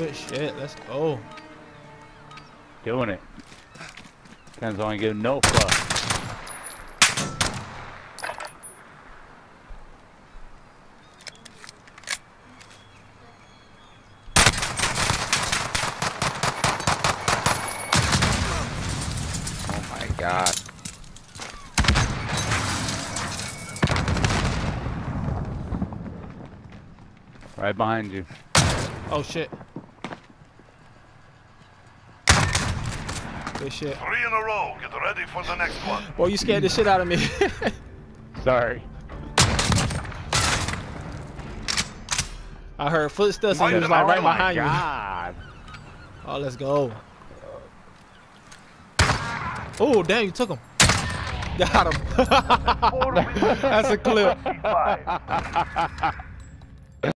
Good shit. Let's go. Doing it. Ken's only giving no fuck. Oh my god. Right behind you. Oh shit. Good shit. Three in a row. Get ready for the next one. Boy, you scared the shit out of me. Sorry. I heard footsteps and Mind he was like right oh my behind you. God. Oh, let's go. Oh, damn, you took him. Got him. That's a clip. Five.